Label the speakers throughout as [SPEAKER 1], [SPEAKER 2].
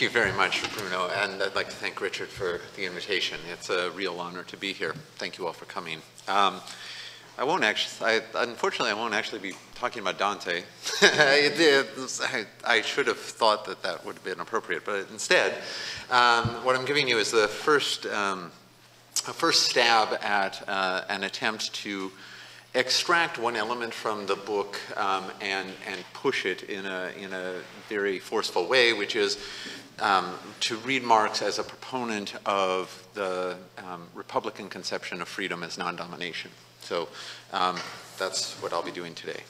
[SPEAKER 1] Thank you very much, Bruno, and I'd like to thank Richard for the invitation. It's a real honor to be here. Thank you all for coming. Um, I won't actually, I, unfortunately, I won't actually be talking about Dante. I, I, should have thought that that would have been appropriate, but instead, um, what I'm giving you is the first, um, first stab at uh, an attempt to extract one element from the book um, and, and push it in a, in a very forceful way, which is um, to read Marx as a proponent of the um, Republican conception of freedom as non-domination. So um, that's what I'll be doing today.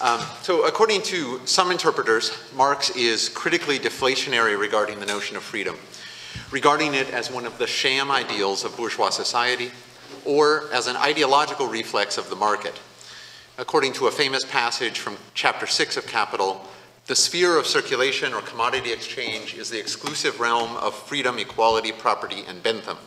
[SPEAKER 1] Um, so according to some interpreters, Marx is critically deflationary regarding the notion of freedom, regarding it as one of the sham ideals of bourgeois society, or as an ideological reflex of the market. According to a famous passage from chapter 6 of Capital, the sphere of circulation or commodity exchange is the exclusive realm of freedom, equality, property, and Bentham.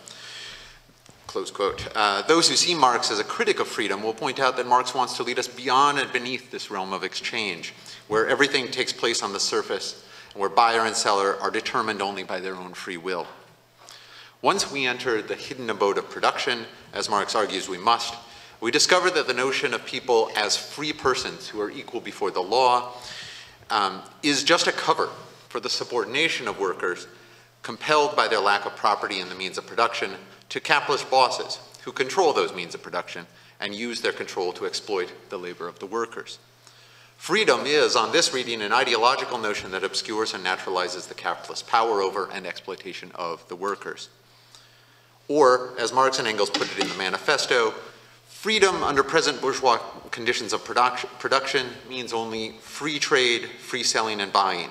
[SPEAKER 1] Close quote. Uh, those who see Marx as a critic of freedom will point out that Marx wants to lead us beyond and beneath this realm of exchange, where everything takes place on the surface, and where buyer and seller are determined only by their own free will. Once we enter the hidden abode of production, as Marx argues we must, we discover that the notion of people as free persons who are equal before the law um, is just a cover for the subordination of workers compelled by their lack of property and the means of production to capitalist bosses who control those means of production and use their control to exploit the labor of the workers. Freedom is, on this reading, an ideological notion that obscures and naturalizes the capitalist power over and exploitation of the workers. Or, as Marx and Engels put it in the manifesto, freedom under present bourgeois conditions of production, production means only free trade, free selling and buying.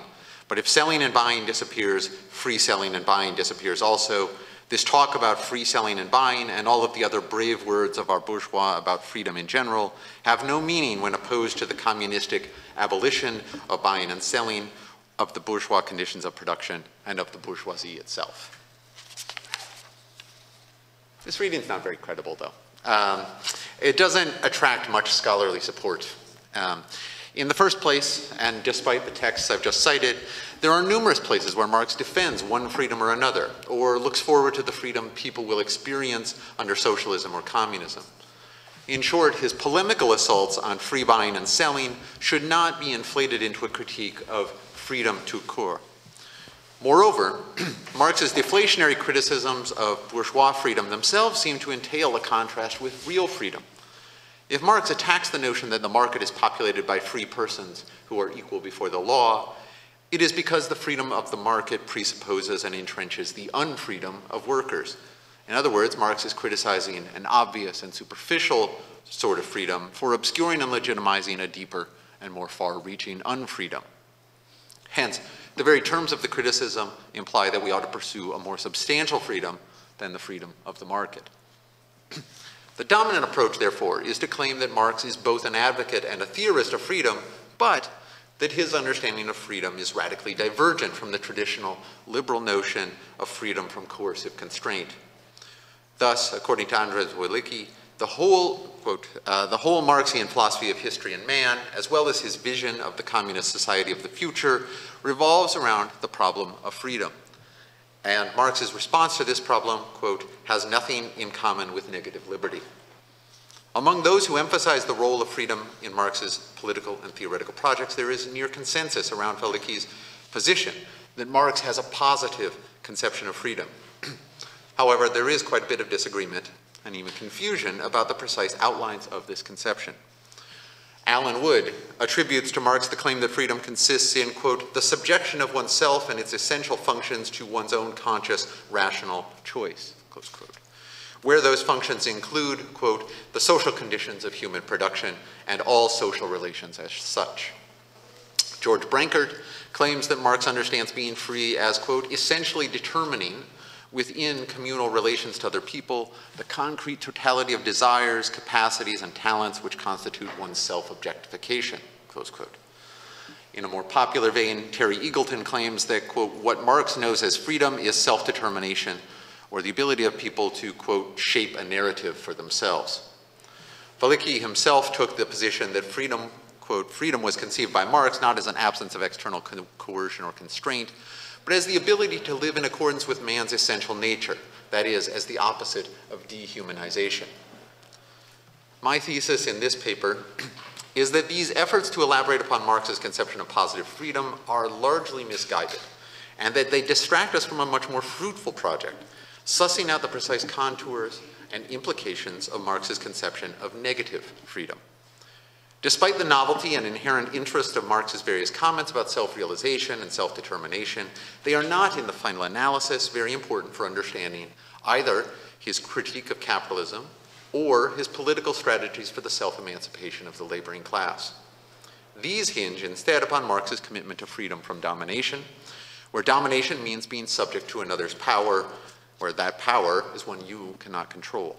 [SPEAKER 1] But if selling and buying disappears, free selling and buying disappears also. This talk about free selling and buying and all of the other brave words of our bourgeois about freedom in general have no meaning when opposed to the communistic abolition of buying and selling, of the bourgeois conditions of production, and of the bourgeoisie itself. This reading's not very credible, though. Um, it doesn't attract much scholarly support. Um, in the first place, and despite the texts I've just cited, there are numerous places where Marx defends one freedom or another, or looks forward to the freedom people will experience under socialism or communism. In short, his polemical assaults on free buying and selling should not be inflated into a critique of freedom tout court. Moreover, Marx's deflationary criticisms of bourgeois freedom themselves seem to entail a contrast with real freedom. If Marx attacks the notion that the market is populated by free persons who are equal before the law, it is because the freedom of the market presupposes and entrenches the unfreedom of workers. In other words, Marx is criticizing an obvious and superficial sort of freedom for obscuring and legitimizing a deeper and more far-reaching unfreedom. Hence, the very terms of the criticism imply that we ought to pursue a more substantial freedom than the freedom of the market. the dominant approach, therefore, is to claim that Marx is both an advocate and a theorist of freedom, but that his understanding of freedom is radically divergent from the traditional liberal notion of freedom from coercive constraint. Thus, according to Andrzej Walicki, the whole, quote, uh, the whole Marxian philosophy of history and man, as well as his vision of the communist society of the future, revolves around the problem of freedom. And Marx's response to this problem, quote, has nothing in common with negative liberty. Among those who emphasize the role of freedom in Marx's political and theoretical projects, there is near consensus around Walicki's position that Marx has a positive conception of freedom. However, there is quite a bit of disagreement and even confusion about the precise outlines of this conception. Allen Wood attributes to Marx the claim that freedom consists in, quote, the subjection of oneself and its essential functions to one's own conscious, rational choice, close quote. Where those functions include, quote, the social conditions of human production and all social relations as such. George Brenkert claims that Marx understands being free as, quote, essentially determining within communal relations to other people, the concrete totality of desires, capacities, and talents which constitute one's self-objectification, close quote. In a more popular vein, Terry Eagleton claims that, quote, what Marx knows as freedom is self-determination or the ability of people to, quote, shape a narrative for themselves. Walicki himself took the position that freedom, quote, freedom was conceived by Marx not as an absence of external co coercion or constraint, but as the ability to live in accordance with man's essential nature, that is, as the opposite of dehumanization. My thesis in this paper is that these efforts to elaborate upon Marx's conception of positive freedom are largely misguided, and that they distract us from a much more fruitful project, sussing out the precise contours and implications of Marx's conception of negative freedom. Despite the novelty and inherent interest of Marx's various comments about self-realization and self-determination, they are not, in the final analysis, very important for understanding either his critique of capitalism or his political strategies for the self-emancipation of the laboring class. These hinge instead upon Marx's commitment to freedom from domination, where domination means being subject to another's power, where that power is one you cannot control.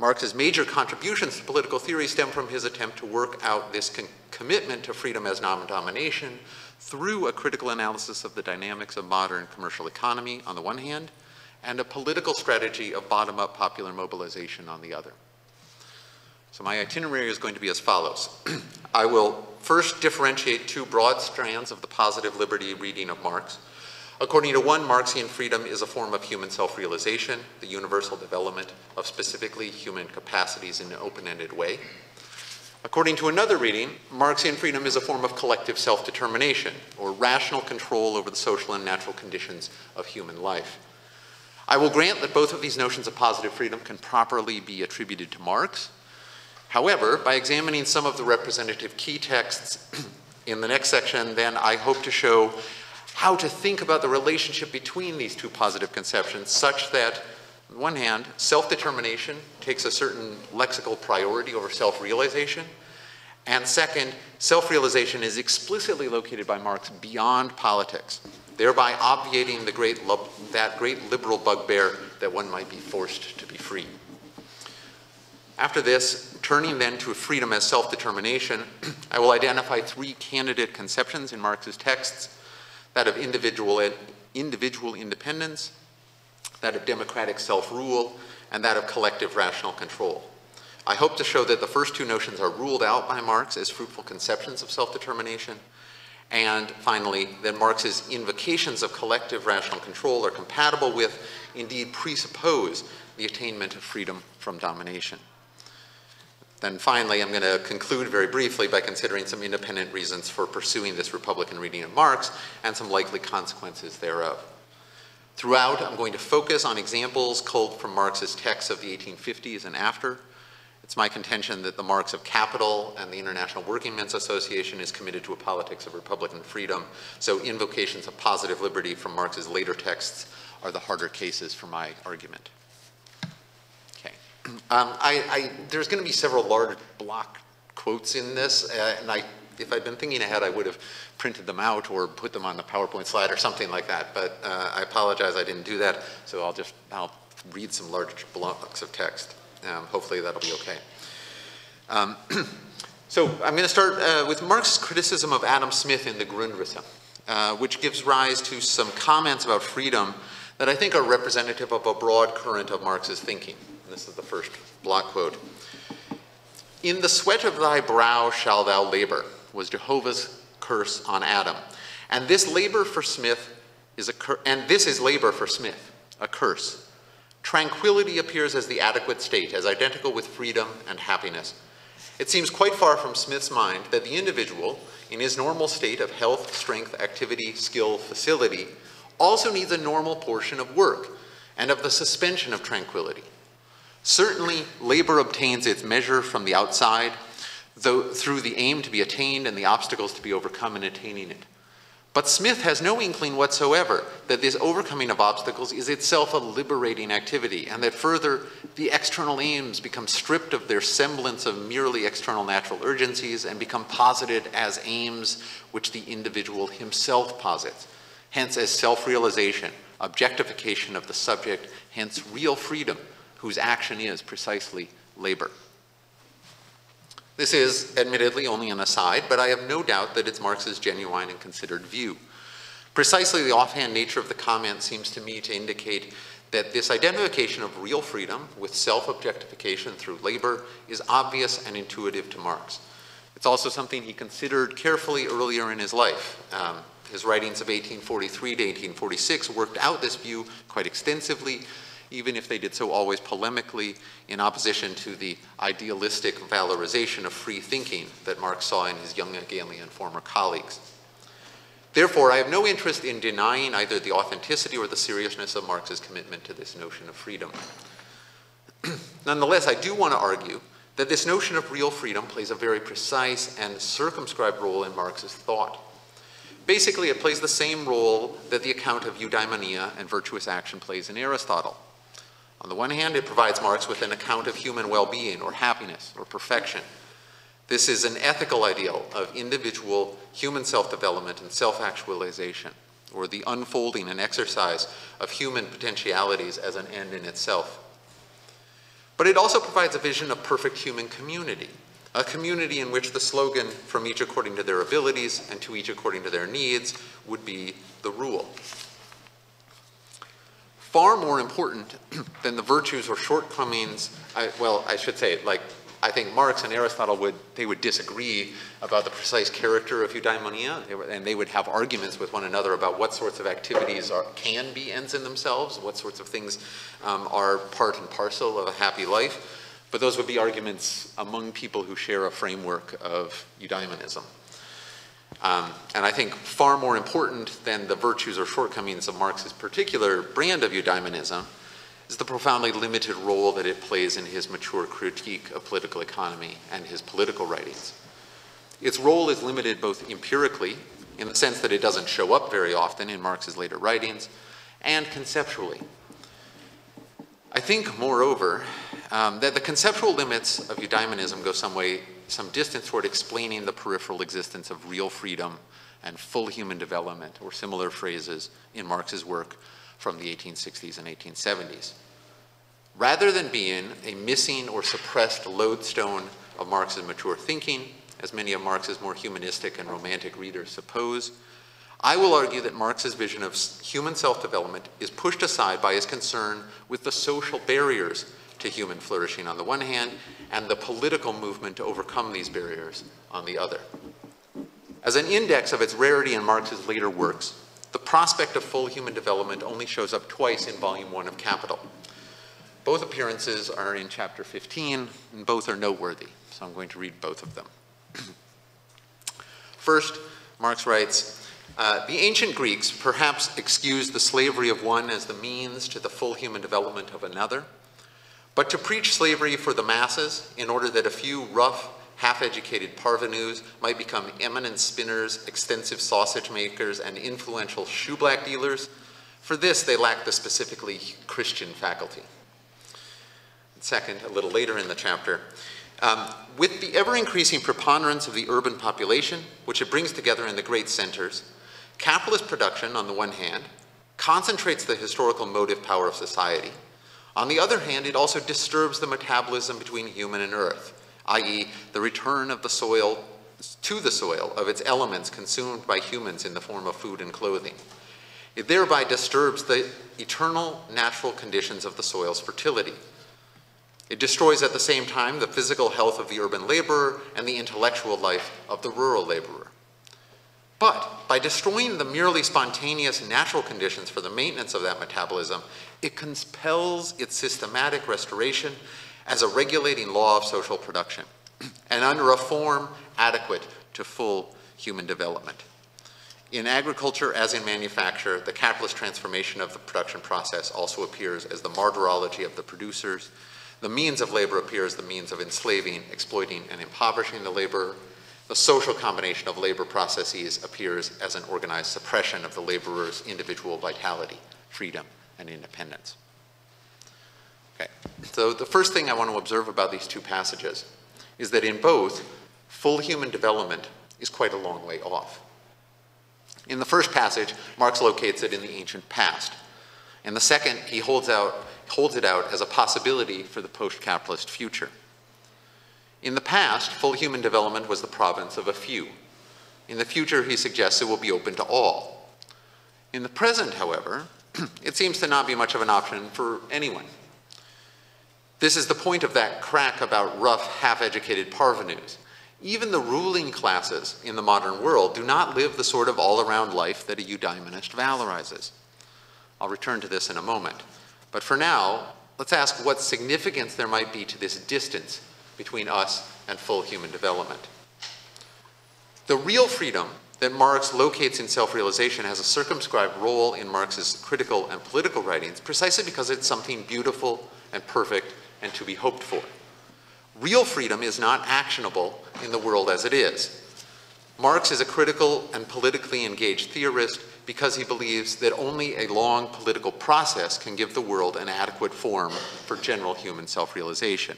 [SPEAKER 1] Marx's major contributions to political theory stem from his attempt to work out this commitment to freedom as non-domination through a critical analysis of the dynamics of modern commercial economy on the one hand, and a political strategy of bottom-up popular mobilization on the other. So my itinerary is going to be as follows. I will first differentiate two broad strands of the positive liberty reading of Marx. According to one, Marxian freedom is a form of human self-realization, the universal development of specifically human capacities in an open-ended way. According to another reading, Marxian freedom is a form of collective self-determination, or rational control over the social and natural conditions of human life. I will grant that both of these notions of positive freedom can properly be attributed to Marx. However, by examining some of the representative key texts in the next section, then I hope to show how to think about the relationship between these two positive conceptions such that, on one hand, self-determination takes a certain lexical priority over self-realization, and second, self-realization is explicitly located by Marx beyond politics thereby obviating the great that great liberal bugbear that one might be forced to be free. After this, turning then to freedom as self-determination, I will identify three candidate conceptions in Marx's texts, that of individual, individual independence, that of democratic self-rule, and that of collective rational control. I hope to show that the first two notions are ruled out by Marx as fruitful conceptions of self-determination, and finally, that Marx's invocations of collective rational control are compatible with, indeed presuppose, the attainment of freedom from domination. Then finally, I'm going to conclude very briefly by considering some independent reasons for pursuing this Republican reading of Marx and some likely consequences thereof. Throughout, I'm going to focus on examples culled from Marx's texts of the 1850s and after, it's my contention that the Marx of Capital and the International Working Men's Association is committed to a politics of Republican freedom, so invocations of positive liberty from Marx's later texts are the harder cases for my argument. Um, I, I, there's going to be several large block quotes in this, uh, and I, if I'd been thinking ahead, I would have printed them out or put them on the PowerPoint slide or something like that, but uh, I apologize I didn't do that, so I'll just I'll read some large blocks of text. Um, hopefully that'll be okay. Um, so I'm going to start uh, with Marx's criticism of Adam Smith in the Grundrisse, uh, which gives rise to some comments about freedom that I think are representative of a broad current of Marx's thinking. This is the first block quote. In the sweat of thy brow shall thou labor, was Jehovah's curse on Adam. And this labor for Smith is a cur- and this is labor for Smith, a curse. Tranquility appears as the adequate state, as identical with freedom and happiness. It seems quite far from Smith's mind that the individual, in his normal state of health, strength, activity, skill, facility, also needs a normal portion of work and of the suspension of tranquility. Certainly, labor obtains its measure from the outside, though through the aim to be attained and the obstacles to be overcome in attaining it. But Smith has no inkling whatsoever that this overcoming of obstacles is itself a liberating activity, and that further, the external aims become stripped of their semblance of merely external natural urgencies and become posited as aims which the individual himself posits, hence as self-realization, objectification of the subject, hence real freedom, whose action is precisely labor. This is, admittedly, only an aside, but I have no doubt that it's Marx's genuine and considered view. Precisely the offhand nature of the comment seems to me to indicate that this identification of real freedom with self-objectification through labor is obvious and intuitive to Marx. It's also something he considered carefully earlier in his life. Um, His writings of 1843 to 1846 worked out this view quite extensively, even if they did so always polemically in opposition to the idealistic valorization of free thinking that Marx saw in his young Hegelian former colleagues. Therefore, I have no interest in denying either the authenticity or the seriousness of Marx's commitment to this notion of freedom. Nonetheless, I do want to argue that this notion of real freedom plays a very precise and circumscribed role in Marx's thought. Basically, it plays the same role that the account of eudaimonia and virtuous action plays in Aristotle. On the one hand, it provides Marx with an account of human well being or happiness or perfection. This is an ethical ideal of individual human self development and self actualization, or the unfolding and exercise of human potentialities as an end in itself. But it also provides a vision of perfect human community, a community in which the slogan, from each according to their abilities and to each according to their needs, would be the rule. Far more important than the virtues or shortcomings, I, well, I should say, like I think Marx and Aristotle would, they would disagree about the precise character of eudaimonia, and they would have arguments with one another about what sorts of activities are, can be ends in themselves, what sorts of things um, are part and parcel of a happy life. But those would be arguments among people who share a framework of eudaimonism. Um, and I think far more important than the virtues or shortcomings of Marx's particular brand of eudaimonism is the profoundly limited role that it plays in his mature critique of political economy and his political writings. Its role is limited both empirically, in the sense that it doesn't show up very often in Marx's later writings, and conceptually. I think, moreover, um, that the conceptual limits of eudaimonism go some way, some distance toward explaining the peripheral existence of real freedom and full human development, or similar phrases in Marx's work from the 1860s and 1870s. Rather than being a missing or suppressed lodestone of Marx's mature thinking, as many of Marx's more humanistic and romantic readers suppose, I will argue that Marx's vision of human self development is pushed aside by his concern with the social barriers to human flourishing on the one hand, and the political movement to overcome these barriers on the other. As an index of its rarity in Marx's later works, the prospect of full human development only shows up twice in Volume 1 of Capital. Both appearances are in Chapter 15, and both are noteworthy, so I'm going to read both of them. First, Marx writes, uh, the ancient Greeks perhaps excused the slavery of one as the means to the full human development of another, but to preach slavery for the masses in order that a few rough, half-educated parvenus might become eminent spinners, extensive sausage makers, and influential shoeblack dealers. For this, they lack the specifically Christian faculty. Second, a little later in the chapter, um, with the ever-increasing preponderance of the urban population, which it brings together in the great centers, capitalist production, on the one hand, concentrates the historical motive power of society. On the other hand, it also disturbs the metabolism between human and earth, i.e., the return of the soil to the soil of its elements consumed by humans in the form of food and clothing. It thereby disturbs the eternal natural conditions of the soil's fertility. It destroys at the same time the physical health of the urban laborer and the intellectual life of the rural laborer. But by destroying the merely spontaneous natural conditions for the maintenance of that metabolism, it compels its systematic restoration as a regulating law of social production, and under a form adequate to full human development. In agriculture, as in manufacture, the capitalist transformation of the production process also appears as the martyrology of the producers. The means of labor appears the means of enslaving, exploiting, and impoverishing the laborer. The social combination of labor processes appears as an organized suppression of the laborer's individual vitality, freedom, and independence. Okay, so the first thing I want to observe about these two passages is that in both, full human development is quite a long way off. In the first passage, Marx locates it in the ancient past. In the second, he holds, out, holds it out as a possibility for the post-capitalist future. In the past, full human development was the province of a few. In the future, he suggests it will be open to all. In the present, however, it seems to not be much of an option for anyone. This is the point of that crack about rough, half-educated parvenus. even the ruling classes in the modern world do not live the sort of all-around life that a eudaimonist valorizes. I'll return to this in a moment. But for now, let's ask what significance there might be to this distance between us and full human development. The real freedom that Marx locates in self-realization has a circumscribed role in Marx's critical and political writings precisely because it's something beautiful and perfect and to be hoped for. Real freedom is not actionable in the world as it is. Marx is a critical and politically engaged theorist because he believes that only a long political process can give the world an adequate form for general human self-realization.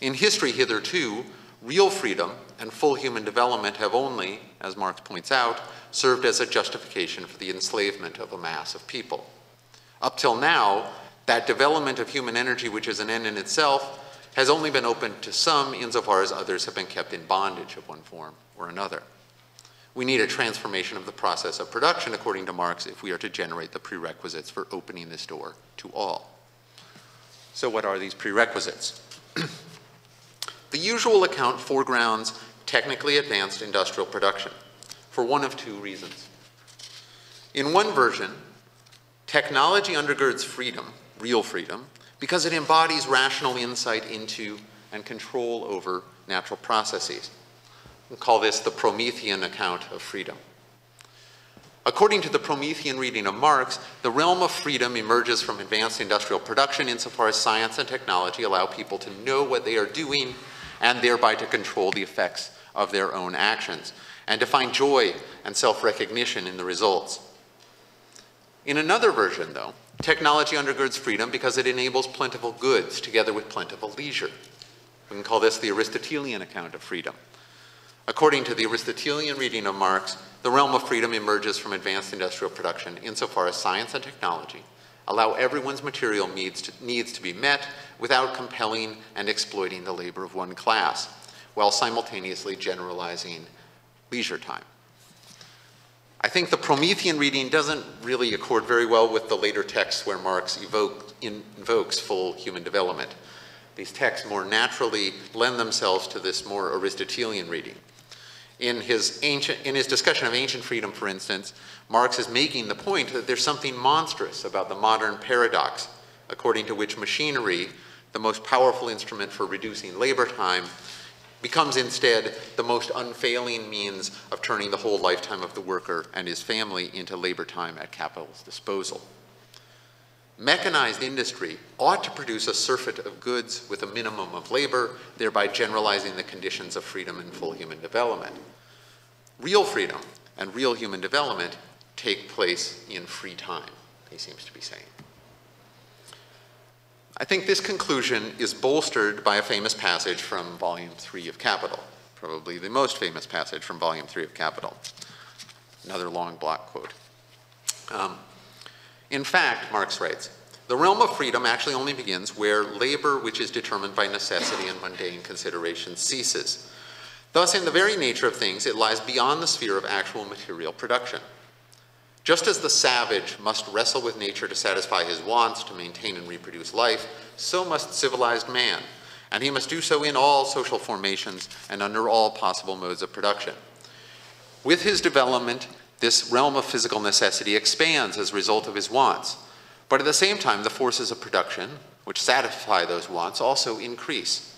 [SPEAKER 1] In history hitherto, real freedom and full human development have only, as Marx points out, served as a justification for the enslavement of a mass of people. Up till now, that development of human energy, which is an end in itself, has only been open to some insofar as others have been kept in bondage of one form or another. We need a transformation of the process of production, according to Marx, if we are to generate the prerequisites for opening this door to all. So what are these prerequisites? the usual account foregrounds technically advanced industrial production for one of two reasons. In one version, technology undergirds freedom, real freedom, because it embodies rational insight into and control over natural processes. we'll call this the Promethean account of freedom. According to the Promethean reading of Marx, the realm of freedom emerges from advanced industrial production insofar as science and technology allow people to know what they are doing and thereby to control the effects of their own actions and to find joy and self-recognition in the results. In another version, though, Technology undergirds freedom because it enables plentiful goods together with plentiful leisure. We can call this the Aristotelian account of freedom. According to the Aristotelian reading of Marx, the realm of freedom emerges from advanced industrial production insofar as science and technology allow everyone's material needs to, needs to be met without compelling and exploiting the labor of one class, while simultaneously generalizing leisure time. I think the Promethean reading doesn't really accord very well with the later texts where Marx evoke, invokes full human development. These texts more naturally lend themselves to this more Aristotelian reading. In his, ancient, in his discussion of ancient freedom, for instance, Marx is making the point that there's something monstrous about the modern paradox, according to which machinery, the most powerful instrument for reducing labor time, becomes instead the most unfailing means of turning the whole lifetime of the worker and his family into labor time at capital's disposal. Mechanized industry ought to produce a surfeit of goods with a minimum of labor, thereby generalizing the conditions of freedom and full human development. Real freedom and real human development take place in free time, he seems to be saying. I think this conclusion is bolstered by a famous passage from volume three of Capital, probably the most famous passage from volume three of Capital. Another long block quote. Um, in fact, Marx writes, the realm of freedom actually only begins where labor which is determined by necessity and mundane considerations ceases. Thus, in the very nature of things, it lies beyond the sphere of actual material production. Just as the savage must wrestle with nature to satisfy his wants to maintain and reproduce life, so must civilized man, and he must do so in all social formations and under all possible modes of production. With his development, this realm of physical necessity expands as a result of his wants, but at the same time, the forces of production, which satisfy those wants, also increase.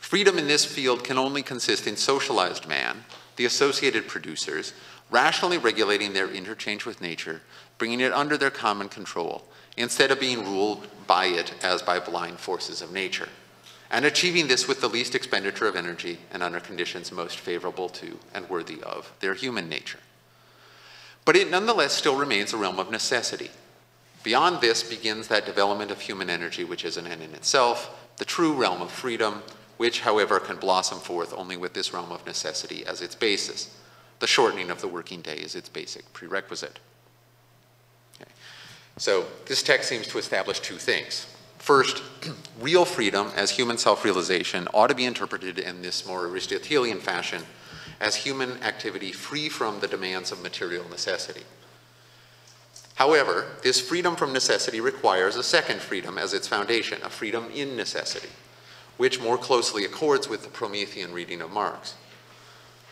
[SPEAKER 1] Freedom in this field can only consist in socialized man, the associated producers, rationally regulating their interchange with nature, bringing it under their common control, instead of being ruled by it as by blind forces of nature, and achieving this with the least expenditure of energy and under conditions most favorable to and worthy of their human nature. But it nonetheless still remains a realm of necessity. Beyond this begins that development of human energy which is an end in itself, the true realm of freedom, which, however, can blossom forth only with this realm of necessity as its basis. The shortening of the working day is its basic prerequisite. Okay. So this text seems to establish two things. First, real freedom as human self-realization ought to be interpreted in this more Aristotelian fashion as human activity free from the demands of material necessity. However, this freedom from necessity requires a second freedom as its foundation, a freedom in necessity, which more closely accords with the Promethean reading of Marx.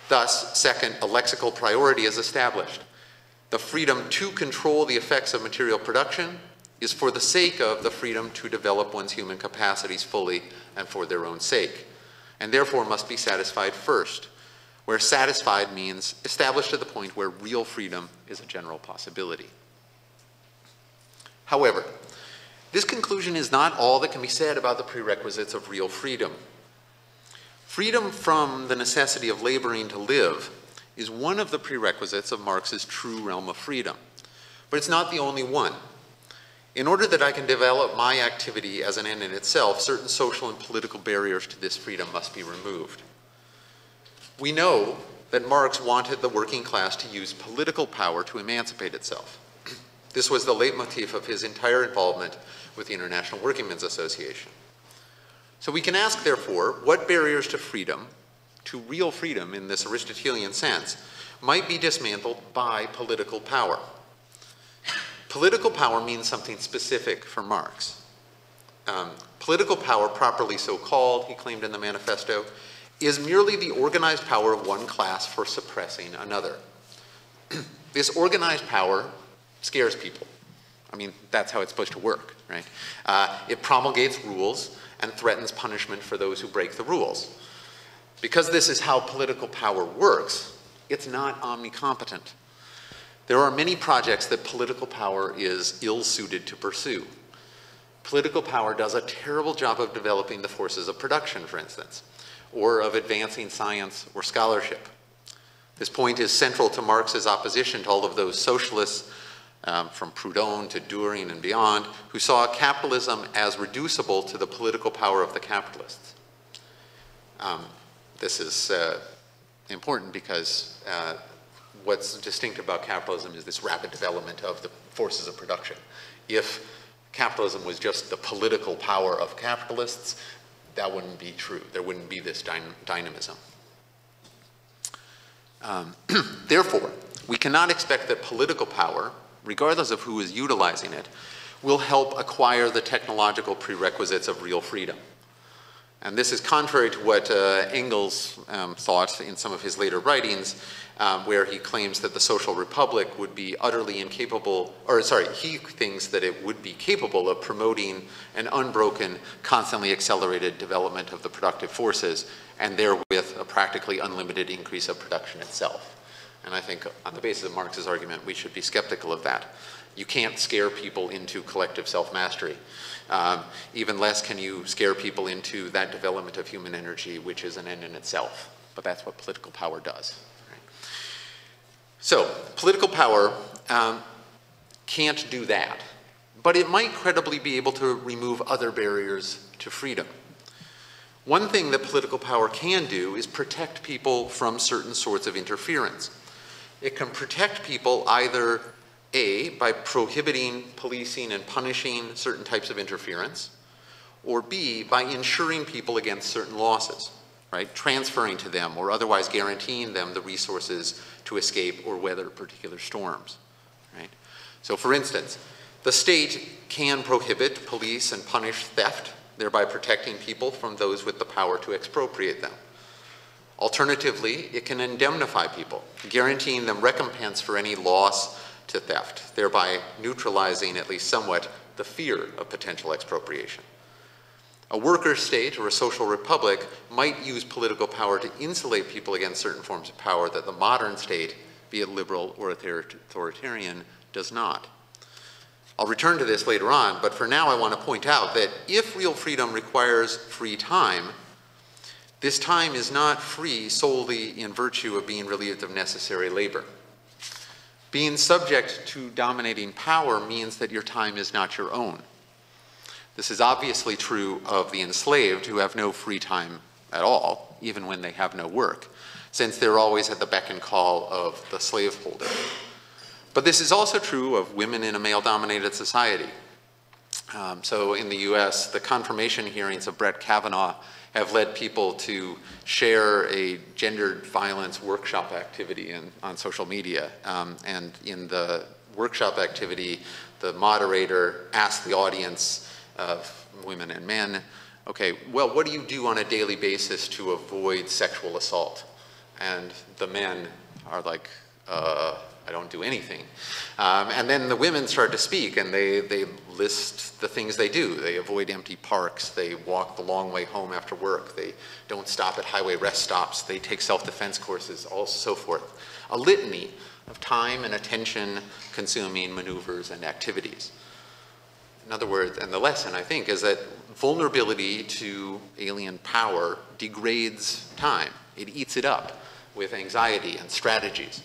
[SPEAKER 1] Thus, second, a lexical priority is established. The freedom to control the effects of material production is for the sake of the freedom to develop one's human capacities fully and for their own sake, and therefore must be satisfied first, where satisfied means established to the point where real freedom is a general possibility. However, this conclusion is not all that can be said about the prerequisites of real freedom. Freedom from the necessity of laboring to live is one of the prerequisites of Marx's true realm of freedom. But it's not the only one. In order that I can develop my activity as an end in itself, certain social and political barriers to this freedom must be removed. We know that Marx wanted the working class to use political power to emancipate itself. This was the leitmotif of his entire involvement with the International Workingmen's Association. So we can ask, therefore, what barriers to freedom, to real freedom in this Aristotelian sense, might be dismantled by political power. Political power means something specific for Marx. Um, political power, properly so called, he claimed in the manifesto, is merely the organized power of one class for suppressing another. this organized power scares people. I mean, that's how it's supposed to work, right? Uh, it promulgates rules and threatens punishment for those who break the rules. Because this is how political power works, it's not omnicompetent. There are many projects that political power is ill-suited to pursue. Political power does a terrible job of developing the forces of production, for instance, or of advancing science or scholarship. This point is central to Marx's opposition to all of those socialists um, from Proudhon to Dühring and beyond, who saw capitalism as reducible to the political power of the capitalists. Um, this is uh, important because uh, what's distinct about capitalism is this rapid development of the forces of production. If capitalism was just the political power of capitalists, that wouldn't be true. There wouldn't be this dynamism. Um, therefore, we cannot expect that political power, regardless of who is utilizing it, will help acquire the technological prerequisites of real freedom. And this is contrary to what uh, Engels um, thought in some of his later writings, um, where he claims that the social republic would be utterly incapable, or sorry, he thinks that it would be capable of promoting an unbroken, constantly accelerated development of the productive forces, and therewith a practically unlimited increase of production itself. And I think on the basis of Marx's argument, we should be skeptical of that. You can't scare people into collective self-mastery. Um, even less can you scare people into that development of human energy, which is an end in itself. But that's what political power does. Right? So, political power um, can't do that. But it might credibly be able to remove other barriers to freedom. One thing that political power can do is protect people from certain sorts of interference. It can protect people either a, by prohibiting, policing, and punishing certain types of interference, or B, by insuring people against certain losses, right? Transferring to them or otherwise guaranteeing them the resources to escape or weather particular storms, right? So for instance, the state can prohibit, police, and punish theft, thereby protecting people from those with the power to expropriate them. Alternatively, it can indemnify people, guaranteeing them recompense for any loss to theft, thereby neutralizing at least somewhat the fear of potential expropriation. A worker state or a social republic might use political power to insulate people against certain forms of power that the modern state, be it liberal or authoritarian, does not. I'll return to this later on, but for now I want to point out that if real freedom requires free time, this time is not free solely in virtue of being relieved of necessary labor. Being subject to dominating power means that your time is not your own. This is obviously true of the enslaved who have no free time at all, even when they have no work, since they're always at the beck and call of the slaveholder. But this is also true of women in a male-dominated society. Um, so in the US, the confirmation hearings of Brett Kavanaugh have led people to share a gendered violence workshop activity in, on social media. Um, and in the workshop activity, the moderator asked the audience of women and men, okay, well, what do you do on a daily basis to avoid sexual assault? and the men are like, uh, I don't do anything. Um, and then the women start to speak and they, they list the things they do. They avoid empty parks. They walk the long way home after work. They don't stop at highway rest stops. They take self-defense courses, all so forth. A litany of time and attention consuming maneuvers and activities. In other words, and the lesson I think is that vulnerability to alien power degrades time. It eats it up with anxiety and strategies.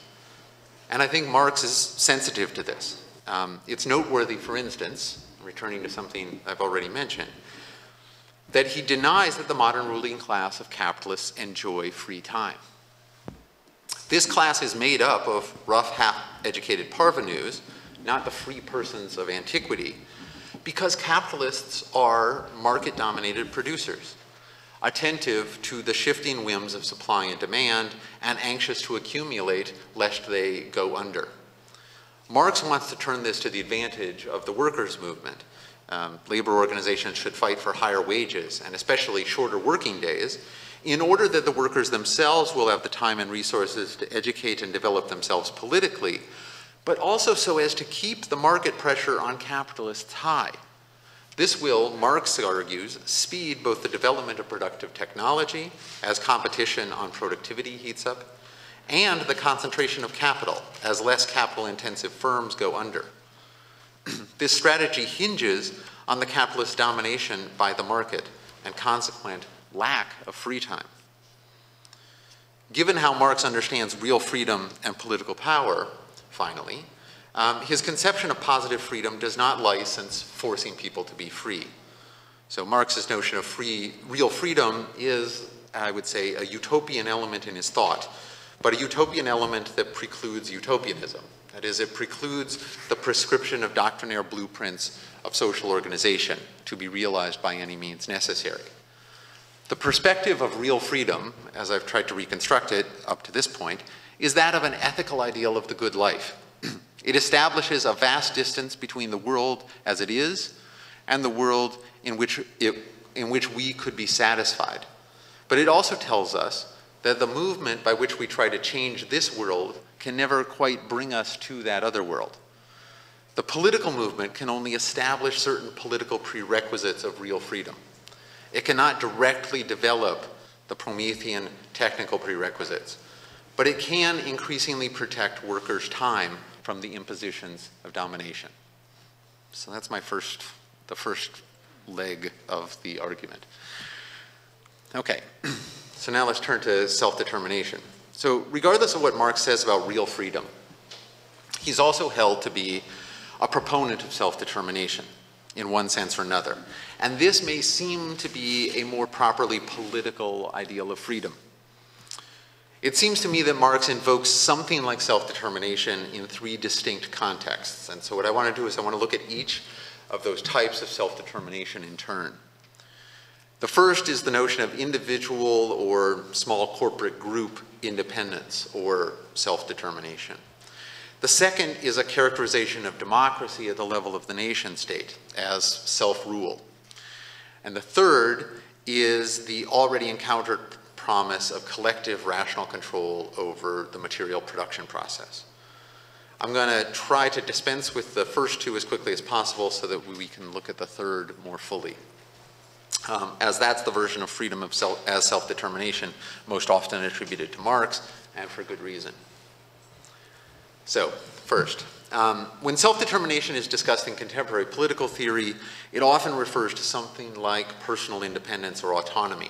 [SPEAKER 1] And I think Marx is sensitive to this. Um, it's noteworthy, for instance, returning to something I've already mentioned, that he denies that the modern ruling class of capitalists enjoy free time. This class is made up of rough, half-educated parvenus, not the free persons of antiquity, because capitalists are market-dominated producers attentive to the shifting whims of supply and demand, and anxious to accumulate lest they go under. Marx wants to turn this to the advantage of the workers' movement. Um, labor organizations should fight for higher wages and especially shorter working days in order that the workers themselves will have the time and resources to educate and develop themselves politically, but also so as to keep the market pressure on capitalists high. This will, Marx argues, speed both the development of productive technology as competition on productivity heats up, and the concentration of capital as less capital intensive firms go under. this strategy hinges on the capitalist domination by the market and consequent lack of free time. Given how Marx understands real freedom and political power, finally, um, his conception of positive freedom does not license forcing people to be free. So Marx's notion of free, real freedom is, I would say, a utopian element in his thought, but a utopian element that precludes utopianism. That is, it precludes the prescription of doctrinaire blueprints of social organization to be realized by any means necessary. The perspective of real freedom, as I've tried to reconstruct it up to this point, is that of an ethical ideal of the good life, it establishes a vast distance between the world as it is and the world in which, it, in which we could be satisfied. But it also tells us that the movement by which we try to change this world can never quite bring us to that other world. The political movement can only establish certain political prerequisites of real freedom. It cannot directly develop the Promethean technical prerequisites, but it can increasingly protect workers' time from the impositions of domination. So that's my first, the first leg of the argument. Okay, so now let's turn to self-determination. So regardless of what Marx says about real freedom, he's also held to be a proponent of self-determination in one sense or another. And this may seem to be a more properly political ideal of freedom. It seems to me that Marx invokes something like self-determination in three distinct contexts. And so what I want to do is I want to look at each of those types of self-determination in turn. The first is the notion of individual or small corporate group independence or self-determination. The second is a characterization of democracy at the level of the nation state as self-rule. And the third is the already encountered promise of collective rational control over the material production process. I'm going to try to dispense with the first two as quickly as possible so that we can look at the third more fully. Um, as that's the version of freedom of self, as self-determination most often attributed to Marx, and for good reason. So, first, um, when self-determination is discussed in contemporary political theory, it often refers to something like personal independence or autonomy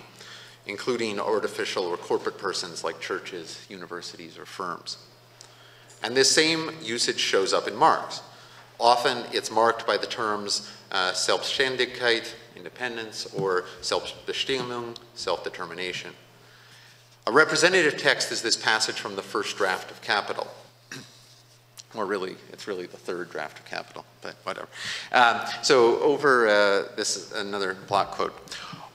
[SPEAKER 1] including artificial or corporate persons like churches, universities, or firms. And this same usage shows up in Marx. Often it's marked by the terms uh, Selbstständigkeit, independence, or Selbstbestimmung, self-determination. A representative text is this passage from the first draft of Capital. or really, it's really the third draft of Capital, but whatever. Um, so over, uh, this is another block quote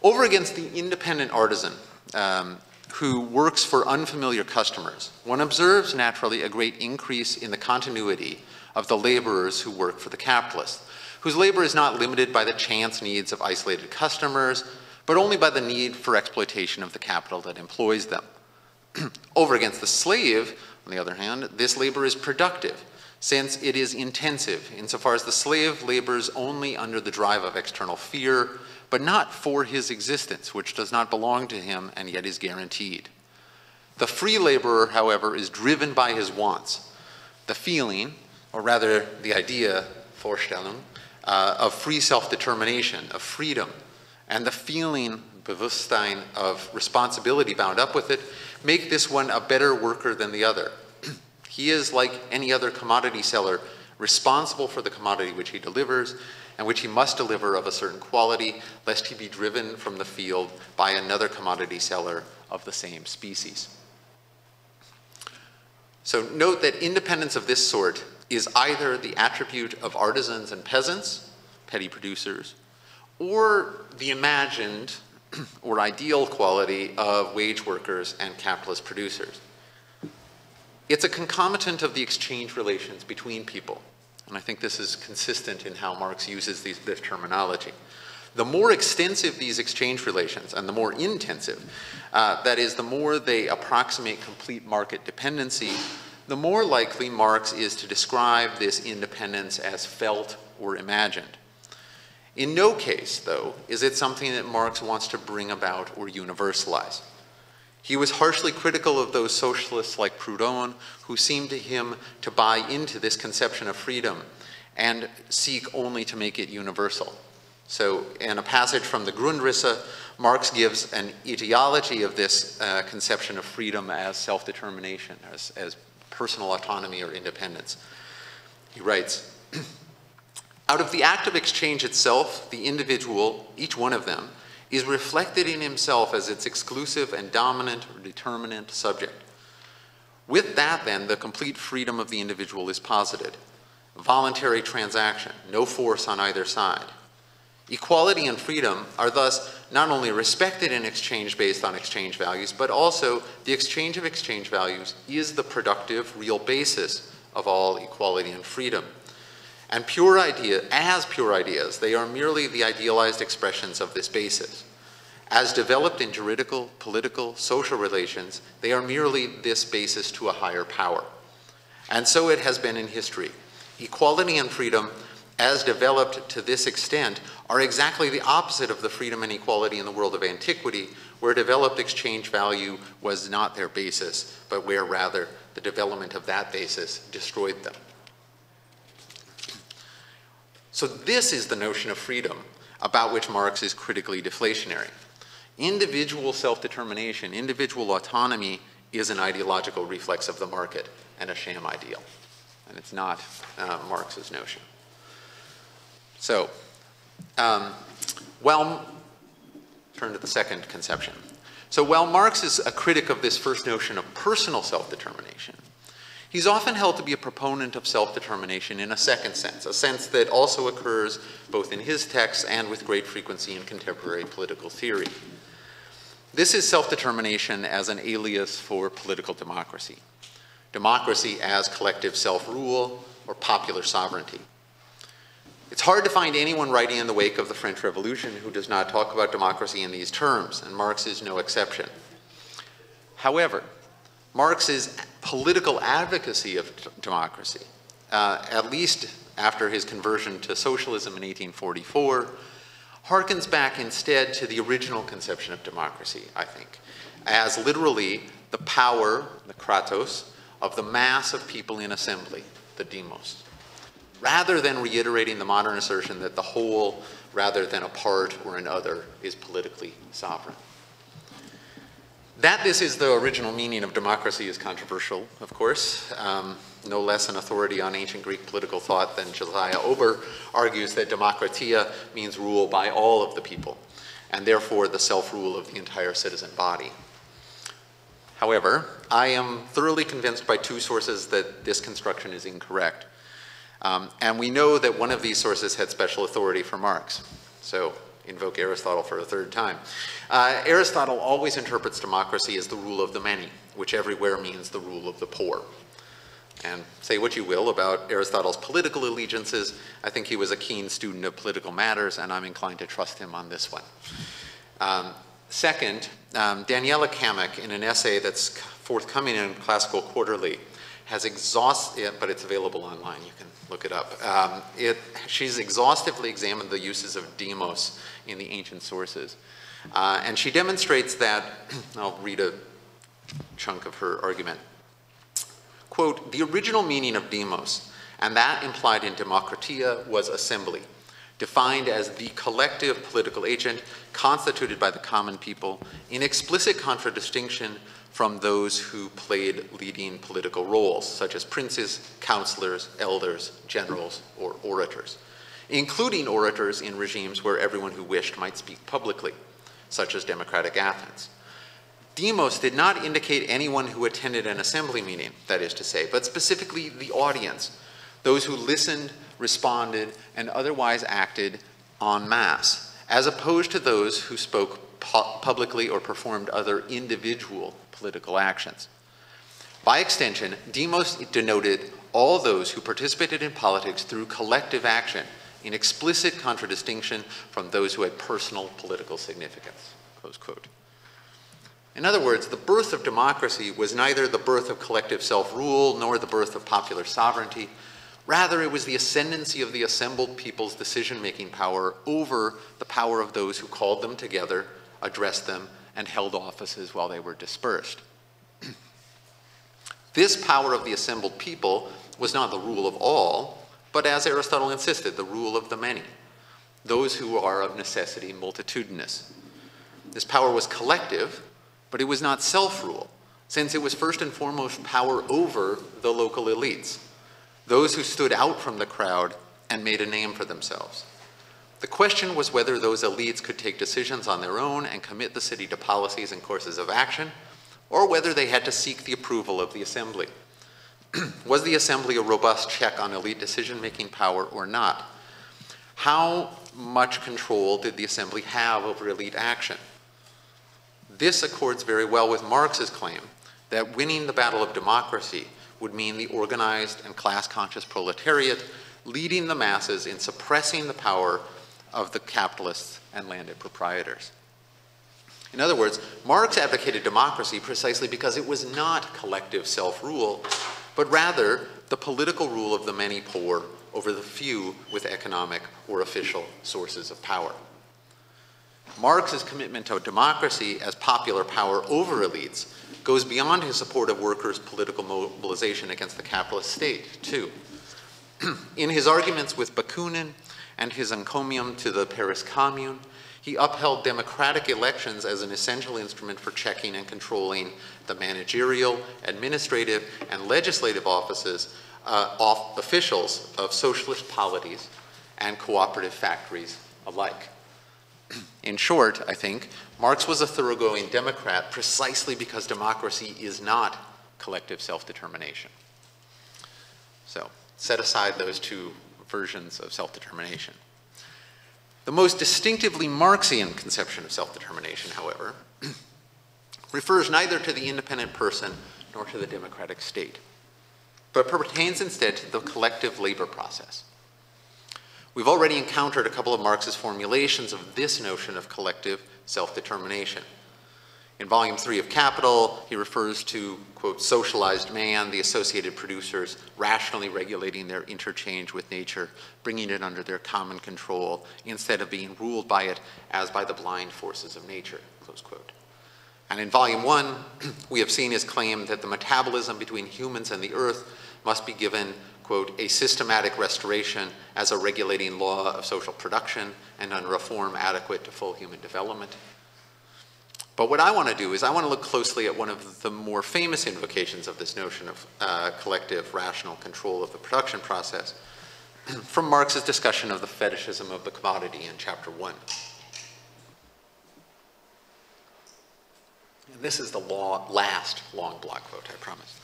[SPEAKER 1] over against the independent artisan um, who works for unfamiliar customers, one observes naturally a great increase in the continuity of the laborers who work for the capitalist, whose labor is not limited by the chance needs of isolated customers, but only by the need for exploitation of the capital that employs them. Over against the slave, on the other hand, this labor is productive, since it is intensive, insofar as the slave labors only under the drive of external fear, but not for his existence, which does not belong to him and yet is guaranteed. The free laborer, however, is driven by his wants. The feeling, or rather the idea, Vorstellung, uh, of free self-determination, of freedom, and the feeling, Bewusstsein, of responsibility bound up with it, make this one a better worker than the other. he is, like any other commodity seller, responsible for the commodity which he delivers, and which he must deliver of a certain quality, lest he be driven from the field by another commodity seller of the same species. So note that independence of this sort is either the attribute of artisans and peasants, petty producers, or the imagined or ideal quality of wage workers and capitalist producers. It's a concomitant of the exchange relations between people. And I think this is consistent in how Marx uses these, this terminology. The more extensive these exchange relations and the more intensive, uh, that is, the more they approximate complete market dependency, the more likely Marx is to describe this independence as felt or imagined. In no case, though, is it something that Marx wants to bring about or universalize. He was harshly critical of those socialists like Proudhon who seemed to him to buy into this conception of freedom and seek only to make it universal. So in a passage from the Grundrisse, Marx gives an etiology of this uh, conception of freedom as self-determination, as, as personal autonomy or independence. He writes, out of the act of exchange itself, the individual, each one of them, is reflected in himself as its exclusive and dominant or determinant subject. With that, then, the complete freedom of the individual is posited. Voluntary transaction, no force on either side. Equality and freedom are thus not only respected in exchange based on exchange values, but also the exchange of exchange values is the productive, real basis of all equality and freedom. And pure idea, as pure ideas, they are merely the idealized expressions of this basis. As developed in juridical, political, social relations, they are merely this basis to a higher power. And so it has been in history. Equality and freedom, as developed to this extent, are exactly the opposite of the freedom and equality in the world of antiquity, where developed exchange value was not their basis, but where rather the development of that basis destroyed them. So this is the notion of freedom about which Marx is critically deflationary. Individual self-determination, individual autonomy is an ideological reflex of the market and a sham ideal. And it's not uh, Marx's notion. So, um, well, turn to the second conception. So while Marx is a critic of this first notion of personal self-determination, He's often held to be a proponent of self-determination in a second sense, a sense that also occurs both in his texts and with great frequency in contemporary political theory. This is self-determination as an alias for political democracy. Democracy as collective self-rule or popular sovereignty. It's hard to find anyone writing in the wake of the French Revolution who does not talk about democracy in these terms, and Marx is no exception. However, Marx's political advocacy of democracy, uh, at least after his conversion to socialism in 1844, harkens back instead to the original conception of democracy, I think, as literally the power, the kratos, of the mass of people in assembly, the demos, rather than reiterating the modern assertion that the whole, rather than a part or an other, is politically sovereign. That this is the original meaning of democracy is controversial, of course. Um, no less an authority on ancient Greek political thought than Josiah Ober argues that demokratia means rule by all of the people, and therefore the self-rule of the entire citizen body. However, I am thoroughly convinced by two sources that this construction is incorrect. Um, and we know that one of these sources had special authority for Marx. So invoke Aristotle for a third time. Uh, Aristotle always interprets democracy as the rule of the many, which everywhere means the rule of the poor. And say what you will about Aristotle's political allegiances, I think he was a keen student of political matters, and I'm inclined to trust him on this one. Um, Second, um, Daniela Cammack, in an essay that's forthcoming in Classical Quarterly, has exhausted, but it's available online, you can look it up. Um, it, she's exhaustively examined the uses of demos in the ancient sources. Uh, and she demonstrates that, I'll read a chunk of her argument. Quote, the original meaning of demos, and that implied in Demokratia, was assembly, defined as the collective political agent constituted by the common people in explicit contradistinction from those who played leading political roles, such as princes, counselors, elders, generals, or orators, including orators in regimes where everyone who wished might speak publicly, such as democratic Athens. Demos did not indicate anyone who attended an assembly meeting, that is to say, but specifically the audience, those who listened, responded, and otherwise acted en masse, as opposed to those who spoke pu publicly or performed other individual political actions. By extension, demos denoted all those who participated in politics through collective action in explicit contradistinction from those who had personal political significance, close quote. In other words, the birth of democracy was neither the birth of collective self-rule nor the birth of popular sovereignty. Rather, it was the ascendancy of the assembled people's decision-making power over the power of those who called them together, addressed them, and held offices while they were dispersed. this power of the assembled people was not the rule of all, but as Aristotle insisted, the rule of the many, those who are of necessity multitudinous. This power was collective, but it was not self-rule, since it was first and foremost power over the local elites, those who stood out from the crowd and made a name for themselves. The question was whether those elites could take decisions on their own and commit the city to policies and courses of action, or whether they had to seek the approval of the assembly. was the assembly a robust check on elite decision-making power or not? How much control did the assembly have over elite action? This accords very well with Marx's claim that winning the battle of democracy would mean the organized and class-conscious proletariat leading the masses in suppressing the power of the capitalists and landed proprietors. In other words, Marx advocated democracy precisely because it was not collective self-rule, but rather the political rule of the many poor over the few with economic or official sources of power. Marx's commitment to democracy as popular power over elites goes beyond his support of workers' political mobilization against the capitalist state, too. In his arguments with Bakunin and his encomium to the Paris Commune, he upheld democratic elections as an essential instrument for checking and controlling the managerial, administrative, and legislative offices uh, of officials of socialist polities and cooperative factories alike. In short, I think, Marx was a thoroughgoing Democrat precisely because democracy is not collective self-determination. So, set aside those two versions of self-determination. The most distinctively Marxian conception of self-determination, however, refers neither to the independent person nor to the democratic state, but pertains instead to the collective labor process. We've already encountered a couple of Marx's formulations of this notion of collective self-determination. In volume three of Capital, he refers to, quote, socialized man, the associated producers rationally regulating their interchange with nature, bringing it under their common control, instead of being ruled by it as by the blind forces of nature, close quote. And in volume one, we have seen his claim that the metabolism between humans and the earth must be given, quote, a systematic restoration as a regulating law of social production and a reform adequate to full human development, but what I want to do is I want to look closely at one of the more famous invocations of this notion of uh, collective rational control of the production process from Marx's discussion of the fetishism of the commodity in chapter one. And this is the law, last long block quote, I promise.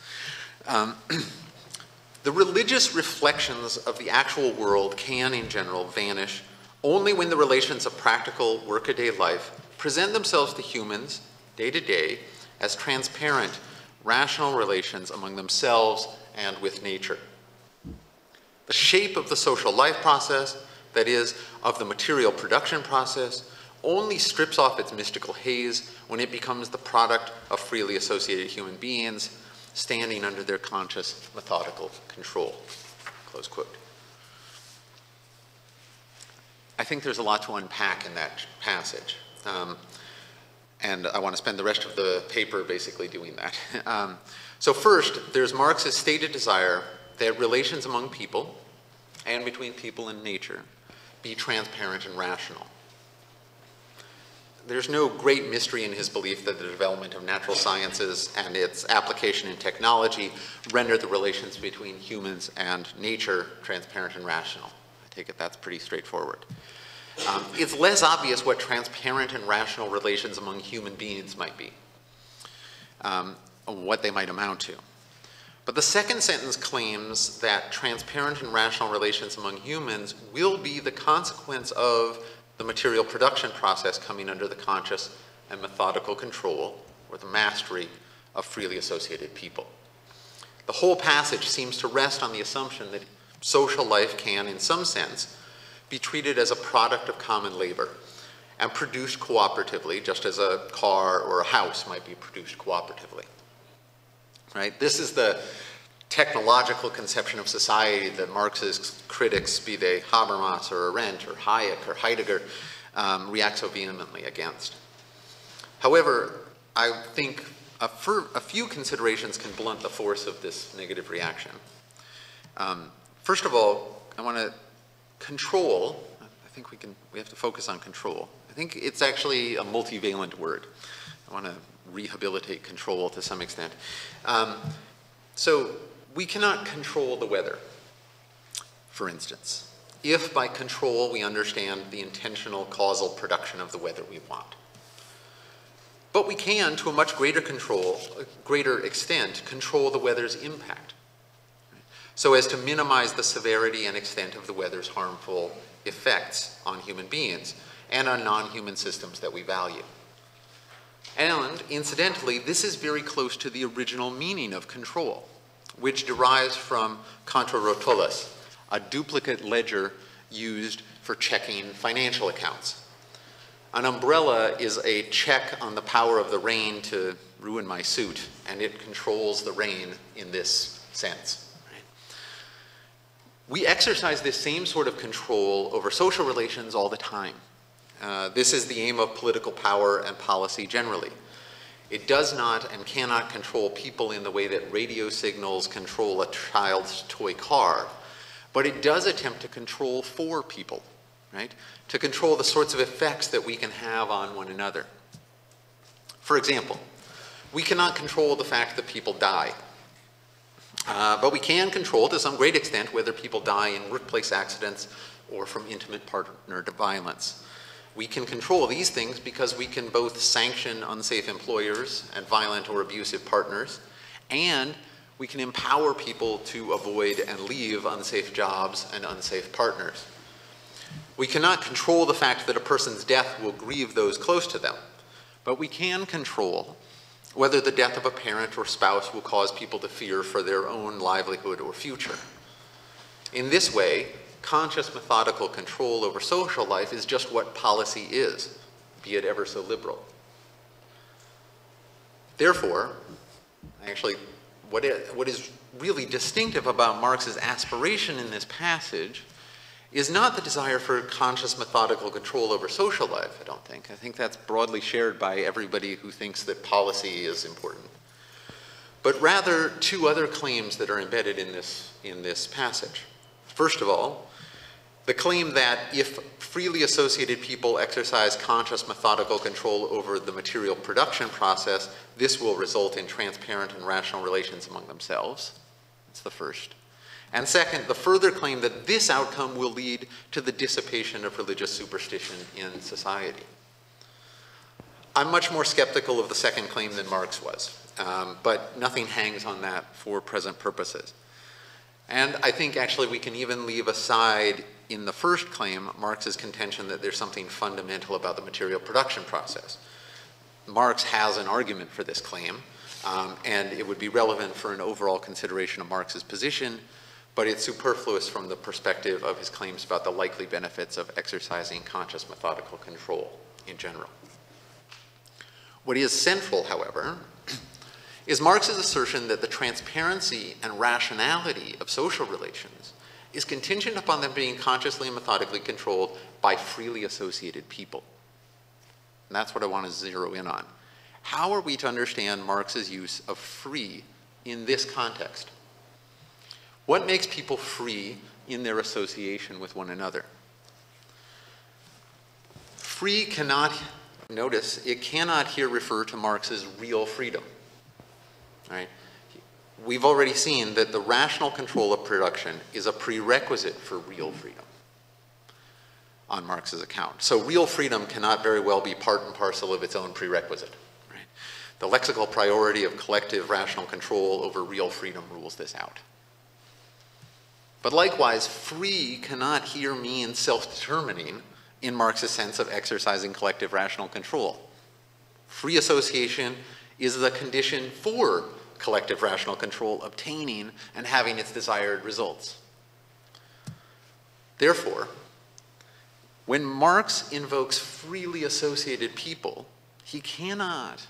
[SPEAKER 1] Um, the religious reflections of the actual world can, in general, vanish only when the relations of practical workaday life present themselves to humans day to day as transparent, rational relations among themselves and with nature. The shape of the social life process, that is, of the material production process, only strips off its mystical haze when it becomes the product of freely associated human beings standing under their conscious, methodical control. Close quote. I think there's a lot to unpack in that passage. Um, and I want to spend the rest of the paper basically doing that. Um, so first, there's Marx's stated desire that relations among people and between people and nature be transparent and rational. There's no great mystery in his belief that the development of natural sciences and its application in technology render the relations between humans and nature transparent and rational. I take it that's pretty straightforward. Um, it's less obvious what transparent and rational relations among human beings might be, um, what they might amount to. But the second sentence claims that transparent and rational relations among humans will be the consequence of the material production process coming under the conscious and methodical control or the mastery of freely associated people. The whole passage seems to rest on the assumption that social life can, in some sense, be treated as a product of common labor and produced cooperatively, just as a car or a house might be produced cooperatively. Right? This is the technological conception of society that Marx's critics, be they Habermas or Arendt or Hayek or Heidegger, um, react so vehemently against. However, I think a, a, few considerations can blunt the force of this negative reaction. Um, first of all, I want to control, I think we can, we have to focus on control. I think it's actually a multivalent word. I want to rehabilitate control to some extent. Um, so we cannot control the weather, for instance, if by control we understand the intentional causal production of the weather we want. But we can, to a much greater control, a greater extent, control the weather's impact so as to minimize the severity and extent of the weather's harmful effects on human beings and on non-human systems that we value. And incidentally, this is very close to the original meaning of control, which derives from contra rotulus, a duplicate ledger used for checking financial accounts. An umbrella is a check on the power of the rain to ruin my suit, and it controls the rain in this sense. We exercise this same sort of control over social relations all the time. Uh, this is the aim of political power and policy generally. It does not and cannot control people in the way that radio signals control a child's toy car, but it does attempt to control for people, right? To control the sorts of effects that we can have on one another. For example, we cannot control the fact that people die. Uh, but we can control to some great extent whether people die in workplace accidents or from intimate partner violence. We can control these things because we can both sanction unsafe employers and violent or abusive partners, and we can empower people to avoid and leave unsafe jobs and unsafe partners. We cannot control the fact that a person's death will grieve those close to them, but we can control whether the death of a parent or spouse will cause people to fear for their own livelihood or future. In this way, conscious methodical control over social life is just what policy is, be it ever so liberal. Therefore, actually, what is, really distinctive about Marx's aspiration in this passage is not the desire for conscious methodical control over social life, I don't think. I think that's broadly shared by everybody who thinks that policy is important. But rather, two other claims that are embedded in this, in this passage. First of all, the claim that if freely associated people exercise conscious methodical control over the material production process, this will result in transparent and rational relations among themselves. That's the first. And second, the further claim that this outcome will lead to the dissipation of religious superstition in society. I'm much more skeptical of the second claim than Marx was, um, but nothing hangs on that for present purposes. And I think actually we can even leave aside in the first claim Marx's contention that there's something fundamental about the material production process. Marx has an argument for this claim, um, and it would be relevant for an overall consideration of Marx's position but it's superfluous from the perspective of his claims about the likely benefits of exercising conscious methodical control. in general. What is central, however, is Marx's assertion that the transparency and rationality of social relations is contingent upon them being consciously and methodically controlled by freely associated people. And that's what I want to zero in on. How are we to understand Marx's use of free in this context? What makes people free in their association with one another? Free cannot, notice, it cannot here refer to Marx's real freedom. Right? We've already seen that the rational control of production is a prerequisite for real freedom on Marx's account. So real freedom cannot very well be part and parcel of its own prerequisite. Right? The lexical priority of collective rational control over real freedom rules this out. But likewise, free cannot here mean self-determining in Marx's sense of exercising collective rational control. Free association is the condition for collective rational control obtaining and having its desired results. Therefore, when Marx invokes freely associated people, he cannot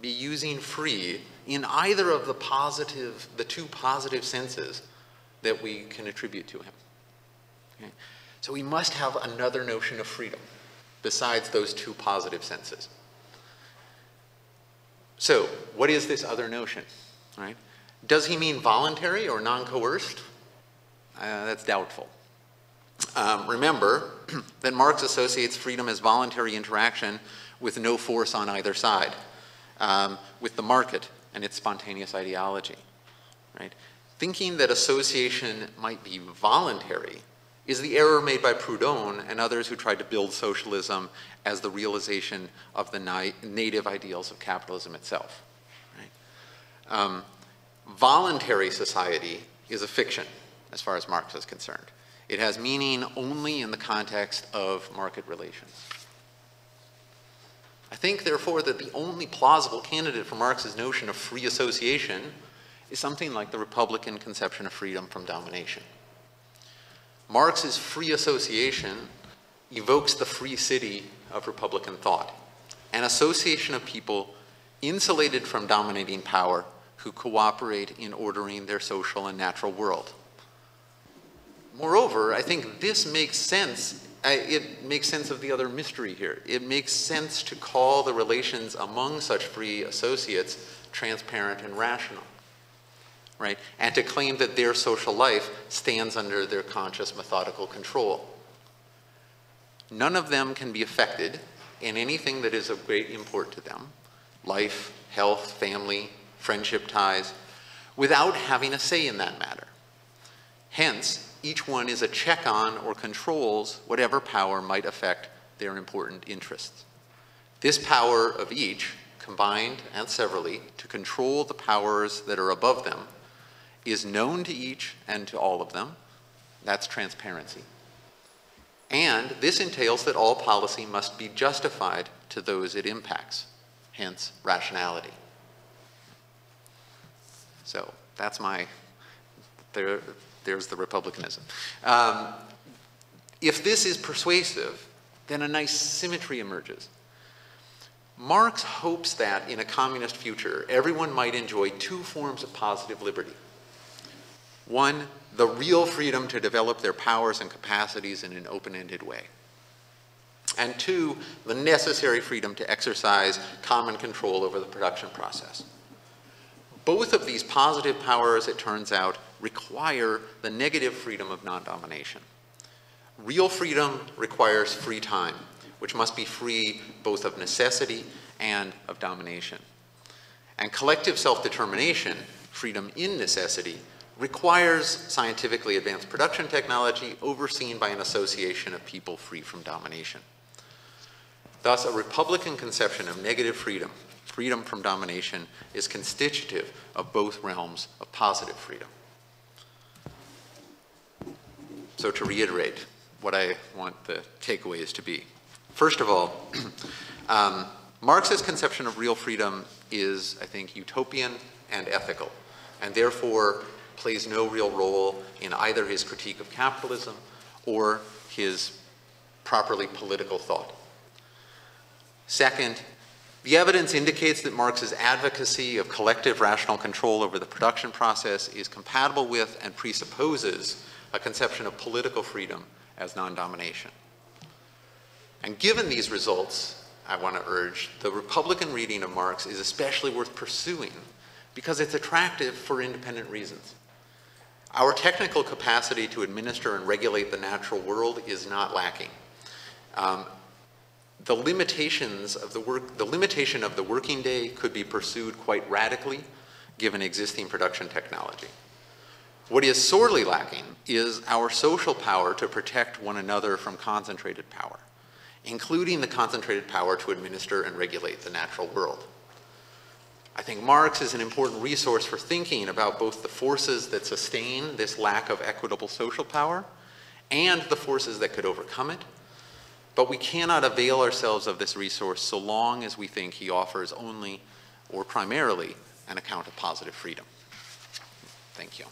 [SPEAKER 1] be using free in either of the positive, the two positive senses that we can attribute to him. Okay? So we must have another notion of freedom besides those two positive senses. So, what is this other notion? Right? Does he mean voluntary or non-coerced? Uh, that's doubtful. Um, remember that Marx associates freedom as voluntary interaction with no force on either side, um, with the market and its spontaneous ideology. Right? Thinking that association might be voluntary is the error made by Proudhon and others who tried to build socialism as the realization of the native ideals of capitalism itself. Right? Um, voluntary society is a fiction, as far as Marx is concerned. It has meaning only in the context of market relations. I think, therefore, that the only plausible candidate for Marx's notion of free association is something like the Republican conception of freedom from domination. Marx's free association evokes the free city of Republican thought, an association of people insulated from dominating power who cooperate in ordering their social and natural world. Moreover, I think this makes sense. Uh, it makes sense of the other mystery here. It makes sense to call the relations among such free associates transparent and rational right? And to claim that their social life stands under their conscious methodical control. None of them can be affected in anything that is of great import to them, life, health, family, friendship ties, without having a say in that matter. Hence, each one is a check on or controls whatever power might affect their important interests. This power of each, combined and severally, to control the powers that are above them, is known to each and to all of them. That's transparency. And this entails that all policy must be justified to those it impacts, hence rationality. So that's my, there, there's the republicanism. Um, if this is persuasive, then a nice symmetry emerges. Marx hopes that in a communist future, everyone might enjoy two forms of positive liberty one, the real freedom to develop their powers and capacities in an open-ended way. And two, the necessary freedom to exercise common control over the production process. Both of these positive powers, it turns out, require the negative freedom of non-domination. Real freedom requires free time, which must be free both of necessity and of domination. And collective self-determination, freedom in necessity, requires scientifically advanced production technology overseen by an association of people free from domination. Thus, a Republican conception of negative freedom, freedom from domination, is constitutive of both realms of positive freedom. So to reiterate what I want the takeaways to be. First of all, um, Marx's conception of real freedom is, I think, utopian and ethical, and therefore plays no real role in either his critique of capitalism or his properly political thought. Second, the evidence indicates that Marx's advocacy of collective rational control over the production process is compatible with and presupposes a conception of political freedom as non-domination. And given these results, I want to urge, the Republican reading of Marx is especially worth pursuing because it's attractive for independent reasons. Our technical capacity to administer and regulate the natural world is not lacking. Um, the limitations of the work, the limitation of the working day could be pursued quite radically given existing production technology. What is sorely lacking is our social power to protect one another from concentrated power, including the concentrated power to administer and regulate the natural world. I think Marx is an important resource for thinking about both the forces that sustain this lack of equitable social power and the forces that could overcome it. But we cannot avail ourselves of this resource so long as we think he offers only or primarily an account of positive freedom. Thank you.